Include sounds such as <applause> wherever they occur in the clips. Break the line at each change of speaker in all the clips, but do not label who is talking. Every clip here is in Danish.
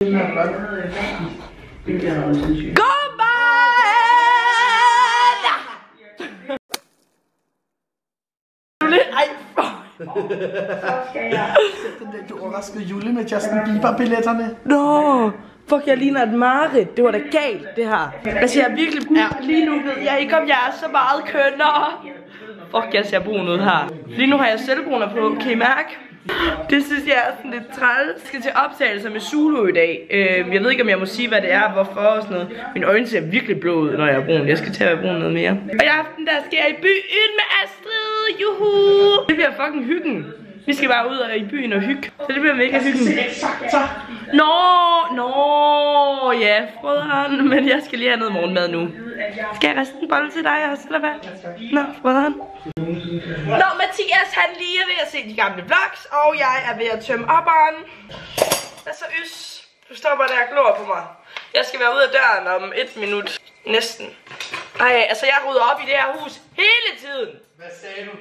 Ej, Du overraskede Julie med Justin Bieber-billetterne.
Nå, fuck, jeg ligner et mareridt. Det var da galt, det her. Altså, jeg er virkelig... Ja, lige nu ved jeg ikke, om jeg er så meget kønnere. Fuck, jeg ser brun ud her. Lige nu har jeg selvbruner på, kan I mærke? Det synes jeg er sådan lidt træls. Jeg skal til optagelser med Zulu i dag. Øh, jeg ved ikke, om jeg må sige, hvad det er, hvorfor og sådan noget. Mine øjne ser virkelig blå ud, når jeg er brun. Jeg skal til at være brun noget mere. Og i aften, der skal jeg i byen med Astrid. Juhu! Det bliver fucking hyggen. Vi skal bare ud og i byen og hygge. Så det bliver mega hyggen. Nå, nå, ja, frøderen. Men jeg skal lige have noget morgenmad nu. Skal jeg reste en bolle til dig også, eller hvad? Nå, frøderen. Nå, Mathias, han lige er ved at se de gamle vlogs, og jeg er ved at tømme operen. Hvad så, Ys? Du stopper der og glor på mig. Jeg skal være ude af døren om et minut. Næsten. Ej, altså jeg rydder op i det her hus hele tiden.
Hvad sagde du?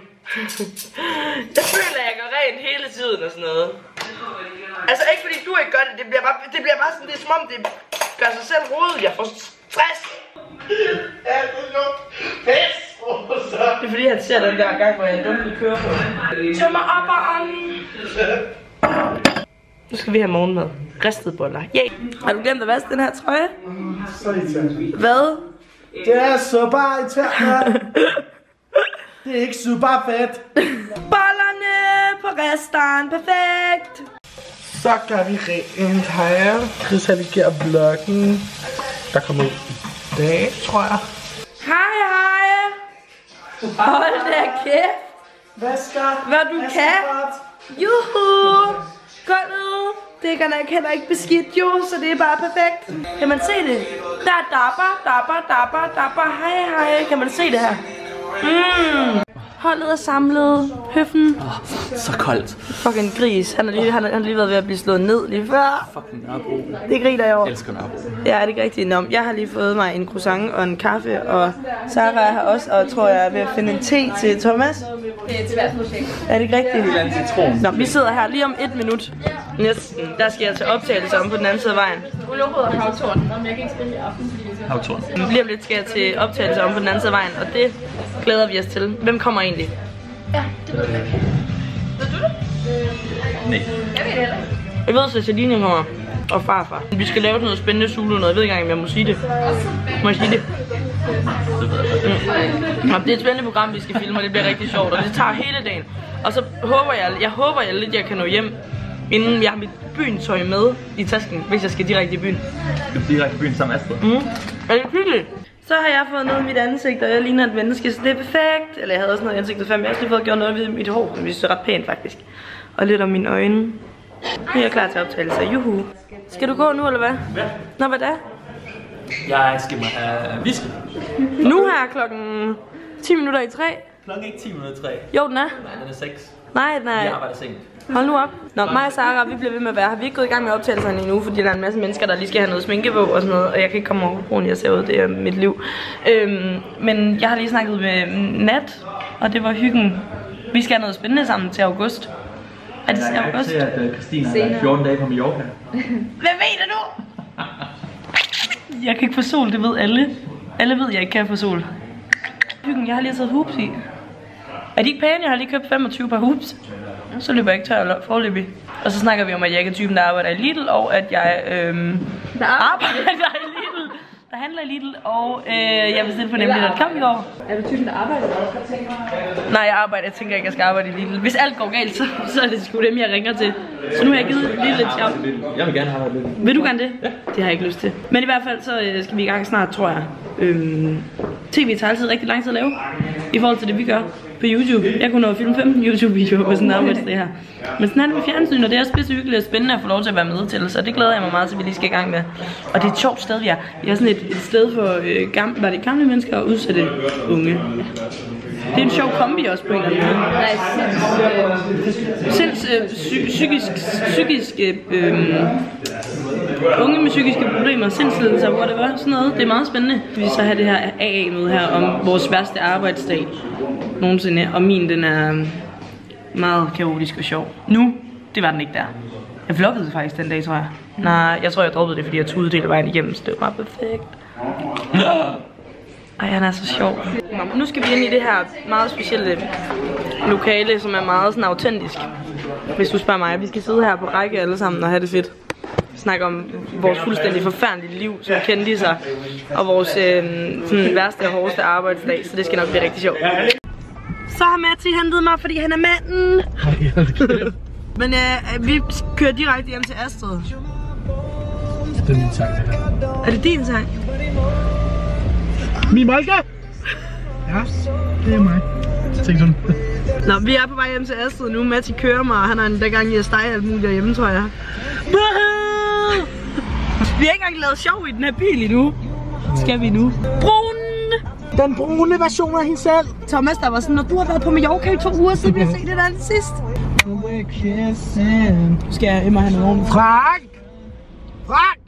<laughs>
Jeg føler, at jeg gør rent hele tiden og sådan noget. Altså ikke fordi du ikke gør det, det bliver bare, det bliver bare sådan, det er som om det gør sig selv rodet. Jeg får stress.
Alt er lugt. Pis! Rosa.
Det er fordi, han ser den der gang, hvor jeg dumt kører på. Tømmer op og om. Nu skal vi have morgenmad. Ristede boller. Yay. Har du glemt at vaske den her trøje? Hvad?
Det er så bare irriterende. <laughs> Det er ikke super fedt.
Bollerne på restauranten. Perfekt.
Så gør vi rent her. Chris redigerer vloggen. Der kommer ud i dag, tror jeg.
Hej, hej. Hold da kæft.
Vasker.
Hvad du
vasker
kan.
godt.
Juhu! Gulvet, det er godt nok heller ikke beskidt jo, så det er bare perfekt. Kan man se det? Der er dapper, dapper, dapper, dapper, hej hej. Kan man se det her? Mm. Holdet er samlet. Høffen.
Så koldt.
Fucking gris. Han har lige, han har, han har lige været ved at blive slået ned lige før.
Fucking Nørrebro.
Det griner jeg over.
Jeg elsker Nørrebro.
Ja, er det ikke rigtigt? Nå, jeg har lige fået mig en croissant og en kaffe, og Sarah er her også, og jeg tror, jeg er ved at finde en te til Thomas. Det er til hvert projekt. Er det ikke rigtigt?
En citron.
Nå, vi sidder her lige om et minut. Næsten. Der skal jeg til optagelse om på den anden side af vejen.
Havtorn.
Lige om lidt skal jeg til optagelse om på den anden side af vejen, og det glæder vi os til. Hvem kommer egentlig?
Nej.
Jeg ved, at Celine kommer og farfar. Vi skal lave noget spændende Zulu noget. Jeg ved ikke engang, om jeg må sige det. Må jeg sige det?
Det ved jeg.
Mm. Nå, det er et spændende program, vi skal filme, og det bliver rigtig sjovt. Og det tager hele dagen. Og så håber jeg, jeg håber jeg lidt, jeg kan nå hjem, inden jeg har mit byentøj med i tasken, hvis jeg skal direkte i byen.
Du er direkte i byen sammen med Astrid.
Mm. Er det hyggeligt? Så har jeg fået noget i mit ansigt, og jeg ligner et menneske, så det er perfekt. Eller jeg havde også noget i ansigtet før, men jeg har også lige fået gjort noget ved mit hår, som jeg synes er ret pænt faktisk. Og lidt om mine øjne. Nu er jeg klar til optagelse. Juhu. Skal du gå nu, eller hvad?
Ja.
Nå, hvad da?
Jeg skal mig have whisky.
Nu her klokken 10 minutter i 3.
Klokken er ikke 10 minutter 3.
Jo, den er.
Nej, den er 6.
Nej, den er.
Jeg arbejder sent.
Hold nu op. Nå, mig og Sarah, vi bliver ved med at være her. Vi er ikke gået i gang med optagelserne endnu, fordi der er en masse mennesker, der lige skal have noget sminke på og sådan noget. Og jeg kan ikke komme over, hvordan jeg ser ud. Det er mit liv. Øhm, men jeg har lige snakket med Nat, og det var hyggen. Vi skal have noget spændende sammen til august. Er det til august?
at uh, Christine har været 14 dage på Mallorca. <laughs>
Hvad mener du? Jeg kan ikke få sol, det ved alle. Alle ved, jeg ikke kan få sol. Hyggen, jeg har lige taget hoops i. Er de ikke pæne? Jeg har lige købt 25 par hoops. Så løber jeg ikke tør forløbig. Og så snakker vi om, at jeg ikke er typen, der arbejder i Lidl, og at jeg øhm, der arbejder i Lidl. Der handler i Lidl, og øh, jeg bestilte på nemlig.com i går.
Er du typen, der arbejder der?
Nej, jeg arbejder. Jeg tænker ikke, jeg skal arbejde i Lidl. Hvis alt går galt, så, så er det sgu dem, jeg ringer til. Så nu har jeg givet Lidl et shout.
Jeg vil gerne arbejde lidt.
Vil du gerne det? Ja. Det har jeg ikke lyst til. Men i hvert fald, så øh, skal vi i gang snart, tror jeg. Øhm, TV tager altid rigtig lang tid at lave. I forhold til det, vi gør på YouTube. Jeg kunne nå at filme 15 YouTube-videoer på sådan en arbejdsdag her. Men sådan er det med fjernsyn, og det er også pisse hyggeligt og spændende at få lov til at være med til. Så det glæder jeg mig meget til, at vi lige skal i gang med. Og det er et sjovt sted, vi er. Vi er sådan et, et sted for øh, gamle, var det gamle mennesker og udsatte unge. Det er en sjov kombi også på en eller anden måde.
Nej,
Sinds, øh, psy- psykisk, psykisk øh, unge med psykiske problemer, sindslidelser, var, sådan noget. Det er meget spændende. Vi så have det her AA-møde her om vores værste arbejdsdag nogensinde. Og min, den er øhm, meget kaotisk og sjov. Nu, det var den ikke der. Jeg floppede faktisk den dag, tror jeg. Nej, jeg tror, jeg droppede det, fordi jeg tudede hele vejen igennem, så det var bare perfekt. Ej, han er så sjov. Nu skal vi ind i det her meget specielle lokale, som er meget sådan autentisk. Hvis du spørger mig. Vi skal sidde her på række alle sammen og have det fedt. Snakke om vores fuldstændig forfærdelige liv som kendiser. Og vores øh, sådan, værste og hårdeste arbejdsdag. Så det skal nok blive rigtig sjovt. Så har Matti hentet mig, fordi han er manden. <laughs> Men øh, vi kører direkte hjem til Astrid.
Det er min sang, det her.
Er det din sang?
Min Molke! Ja, det er mig. Tænk sådan. <laughs>
Nå, vi er på vej hjem til Astrid nu. Matti kører mig, og han har endda gang i at stege alt muligt derhjemme, tror jeg. Vi har ikke engang lavet sjov i den her bil endnu. Skal vi nu? Brun!
Den brune version af hende selv.
Thomas, der var sådan, når du har været på Mallorca i to uger siden, vi har set det der sidst. Nu skal jeg Emma have noget.
Frank! Frank!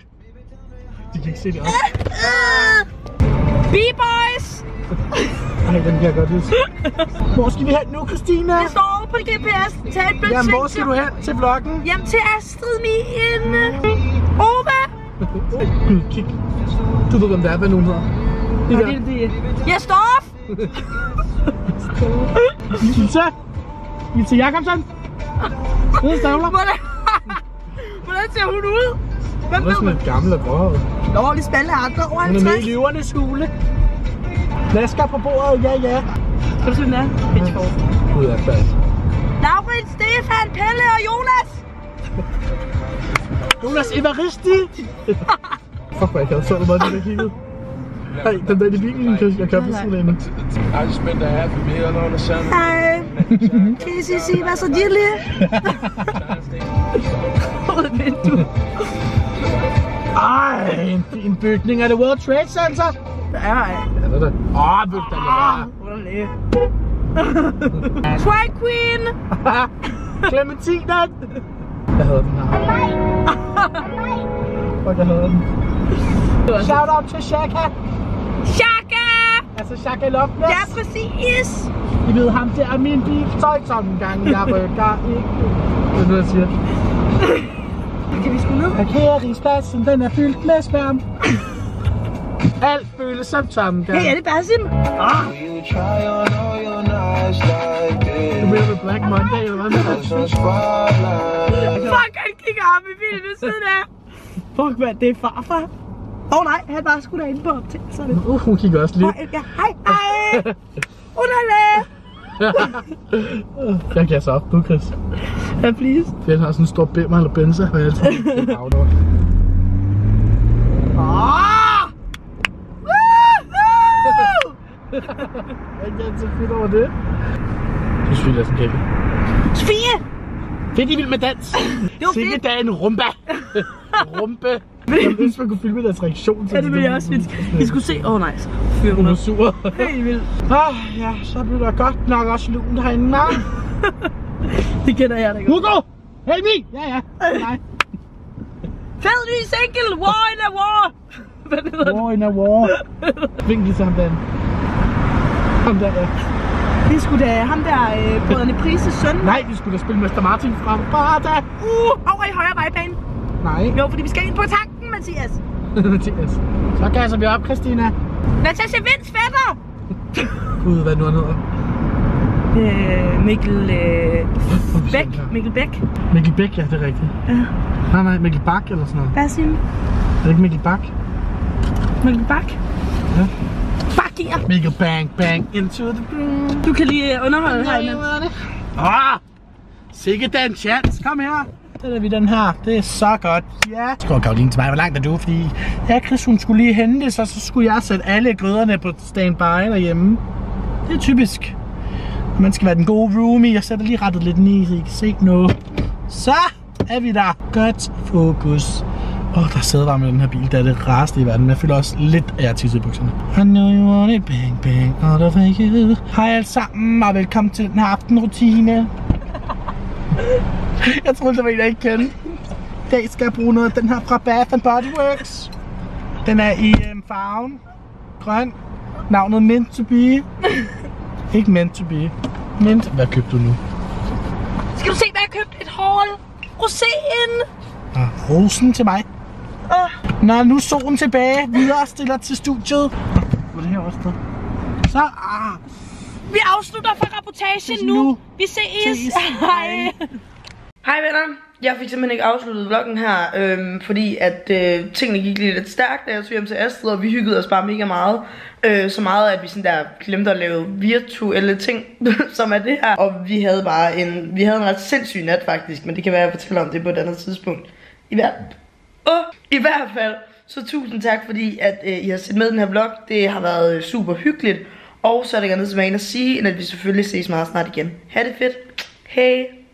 De kan ikke se det også. <laughs>
B-boys! <laughs>
Ej, den jeg godt huske. <laughs> Hvor skal vi hen nu, Christina?
Det står over på GPS. Tag et
Jamen, hvor skal du hen til vloggen?
Hjem til Astrid, min Ova.
Gud, kig. Du ved, hvem det er, hvad nogen hedder. Det der.
det. Jeg står!
Ilse. Ilse Jakobsen. Hvide stavler.
Hvordan, hvordan ser hun ud? Hvem
Hun er sådan et gammel og gråhåret.
Dårlig spalte har over
Hun er med
50.
i løvernes hule. Flasker på bordet, ja ja.
Skal du se, den er? Pitchfork.
Gud er fast.
Laurits, Stefan, Jonas
Evaristi. <laughs> Fuck, hvor jeg kan så meget, det der kiggede. Hey, den der i bilen, kan jeg købe sådan en.
I just spent a half a meal on a Sunday.
Hej. TCC, hvad så dit lige?
Ej, en fin bygning. Er det World Trade Center?
Der er ej.
Ja, det er det. Åh, oh, bygning er
Underlig. <laughs> Try Queen.
Clementine! <laughs> Jeg havde den her. Fuck, jeg havde den. Shout out til Shaka.
Shaka.
Altså Shaka Loveless.
Ja, præcis.
I ved ham, det er min bil tøjtomgang. Jeg rykker ikke. Det er noget, jeg siger.
Kan vi sgu ned?
Parkeringspladsen, den er fyldt med spærm. Alt føles som tomgang.
Hey, er det Basim?
Like
Du mener med Black Monday, eller hvad?
Fuck, op i bilen ved siden af. <laughs> Fuck, hvad, det er farfar. Åh oh, nej, han var sgu derinde på optagelserne.
Uh, hun kigger også.
Hej, ja, hej, hej. Underlag. <laughs>
Jeg kan så op, du Chris.
Ja, please.
Jeg har sådan en stor bimmer eller benzer, og jeg altid <laughs> det er.
Åh! Woohoo!
Jeg er så fedt over det. Du synes, det er sådan kække.
Sofie!
Fedt, I vil med dans.
Det var
Sikke da en rumba. <laughs> rumpe. Jeg ønsker, man kunne filme deres reaktion.
Ja, det ville jeg også vildt. I skulle se. Åh, oh, nice. Fyr
Hun
hun
er sur.
Helt vildt.
Ah, ja, så blev der godt nok også lun herinde. Nej. <laughs>
Det kender jeg da godt.
Hugo! Hey, me! Ja, ja. Nej.
Fed ny single! War in a war! Hvad hedder det?
War in a war. Vink lige til ham der. Ham der, ja.
Er sgu da ham der, øh, brødrene Prises søn.
Nej, vi skulle da spille Mester Martin fra Barda.
Uh, over i højre vejbane.
Nej,
Jo, fordi vi skal ind på tanken, Mathias. <laughs>
Mathias. Så gasser vi op, Christina.
Natasha Vinds fætter! <laughs>
Gud, hvad nu han hedder.
Øh, Mikkel øh, Bæk. Mikkel Bæk.
Mikkel Bæk, ja, det er rigtigt.
Ja.
Nej, nej, Mikkel Bak eller sådan noget.
Basim.
Er det ikke Mikkel Bak?
Mikkel Bak.
Ja.
Bakir.
Mikkel Bang Bang into the room.
Du kan lige øh, underholde herinde.
Ah! Sikke da en chance. Kom her. Det er vi den her. Det er så godt. Ja. Så går Karoline til mig. Hvor langt er du? Fordi ja, Chris, hun skulle lige hente så, så skulle jeg sætte alle gryderne på standby derhjemme. Det er typisk. Man skal være den gode roomie. Jeg sætter lige rettet lidt ned, så I kan se noget. Så er vi der. Godt fokus. Åh, oh, der sidder der med den her bil. Det er det rareste i verden. Men jeg føler også lidt af at tisse i bukserne. I know you want it, bang, bang, out of you. Hej alle sammen, og velkommen til den her aftenrutine. jeg troede, det var en, jeg ikke kendte. I dag skal jeg bruge noget af den her fra Bath Body Works. Den er i øhm, farven grøn. Navnet Mint to be. ikke Meant to be. Mint. Hvad købte du nu?
Skal du se, hvad jeg købte? Et haul. Roséen.
Og rosen til mig.
Åh,
Nå, nu er solen tilbage. Videre stiller til studiet. Var det her også sted? Så, ah,
vi afslutter for rapportagen
nu.
nu. Vi ses.
Ses. <laughs>
Hej. Hej venner. Jeg fik simpelthen ikke afsluttet vloggen her, øhm, fordi at øh, tingene gik lige lidt stærkt, da jeg tog hjem til Astrid, og vi hyggede os bare mega meget. Øh, så meget, at vi sådan der glemte at lave virtuelle ting, <laughs> som er det her. Og vi havde bare en, vi havde en ret sindssyg nat faktisk, men det kan være, at jeg fortæller om det på et andet tidspunkt. I hvert, og i hvert fald, så tusind tak, fordi at øh, I har set med i den her vlog. Det har været øh, super hyggeligt. Og så er der ikke andet tilbage at sige, end at vi selvfølgelig ses meget snart igen. Ha' det fedt. Hej.